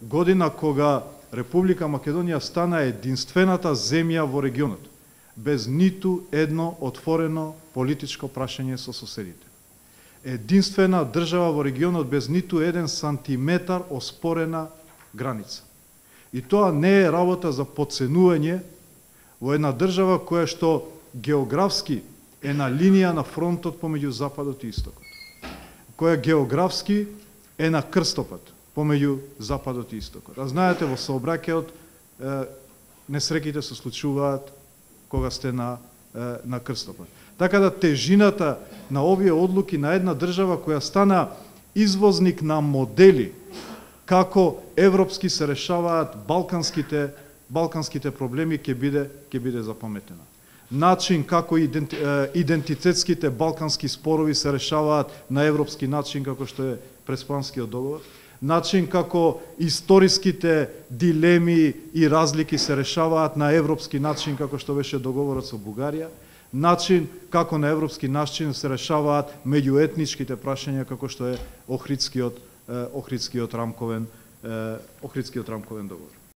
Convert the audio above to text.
година кога Република Македонија стана единствената земја во регионот, без ниту едно отворено политичко прашање со соседите. Единствена држава во регионот без ниту еден сантиметар оспорена граница. И тоа не е работа за подценување во една држава која што географски е на линија на фронтот помеѓу Западот и Истокот, која географски е на крстопат помеѓу Западот и Истокот. А знаете, во сообраќајот несреките се случуваат кога сте на, на крстопат. Така да тежината на овие одлуки на една држава која стана извозник на модели како европски се решаваат балканските балканските проблеми ќе биде ќе биде запаметена начин како идентитетските балкански спорови се решаваат на европски начин како што е преспанскиот договор, начин како историските дилеми и разлики се решаваат на европски начин како што беше договорот со Бугарија, начин како на европски начин се решаваат меѓуетничките прашања како што е Охридскиот Охридскиот рамковен Охридскиот рамковен договор.